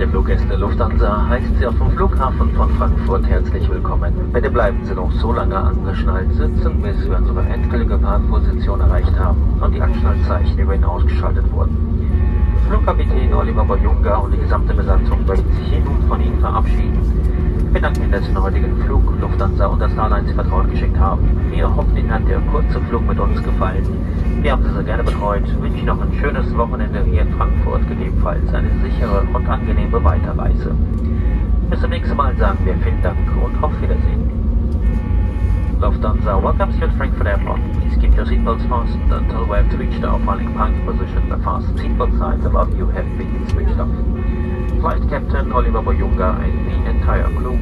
der Lufthansa heißt Sie auf dem Flughafen von Frankfurt herzlich willkommen. Bitte bleiben Sie noch so lange angeschnallt sitzen, bis wir unsere endgültige Fahrtposition erreicht haben und die Anschnallzeichen über ihn ausgeschaltet wurden. Flugkapitän Oliver Boyunga und die gesamte Besatzung möchten sich hier nun von Ihnen verabschieden. Wir danken Ihnen, dass Sie den heutigen Flug Lufthansa und das Starlines vertraut geschickt haben. Wir hoffen, Ihnen hat der kurze Flug mit uns gefallen. Wir haben Sie sehr gerne betreut, wünschen noch ein schönes Wochenende hier in Frankfurt, gegebenenfalls eine sichere und angenehme Weiterreise. Bis zum nächsten Mal sagen wir vielen Dank und auf Wiedersehen. Lufthansa welcomes you at Frankfurt Airport. Please keep your seatbelts fastened until we have reached our filing parking position. The fasten seatbelt signs above you have been switched off. Flight Captain Oliver Boyunga and the entire crew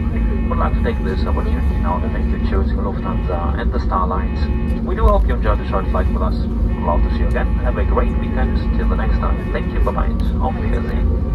would like to take this opportunity now to thank you for choosing Lufthansa and the Star Lines. We do hope you enjoyed the short flight with us. Love to see you again. Have a great weekend. Till the next time. Thank you. Bye-bye. Auf Wiedersehen.